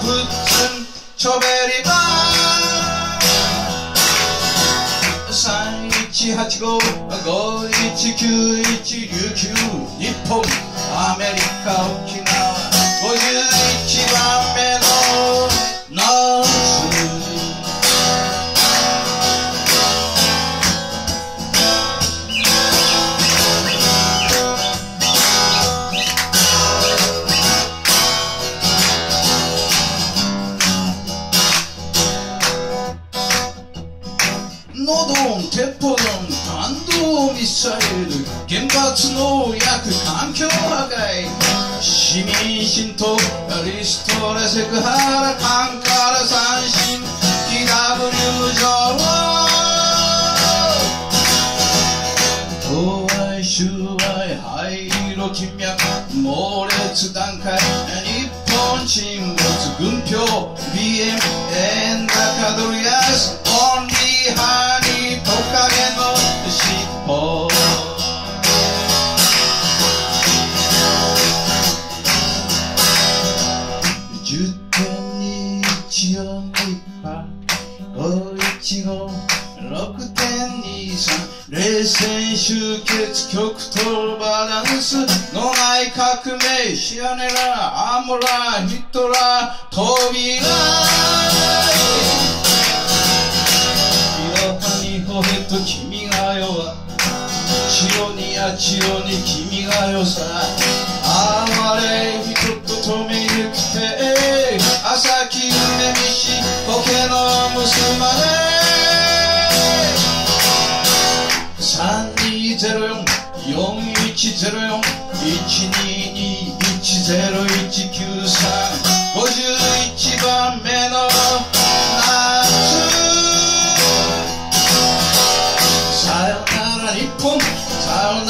붙은 초베리바 사이치 하치고 고이치 규이치 류큐 니폰 아메리카 오키나와 ノドン、テポドン、弾道ミサイル、原発農薬、環境破壊、市民浸透、リストレセクハラ、カンカラ三振、TW 上東愛、収愛、灰色、金脈、猛烈段階、日本沈没、軍票、BM、円高ドル安、に1音一波515 6.23冷戦終結極東バランス。脳内革命シアネラアモラヒトラ扉岩谷ホヘと君が代は。千代にや千代に君が代さ。哀れ人と止めゆくて。１２２１０１９３」「５１番目の。夏。さよなら日本。さよなら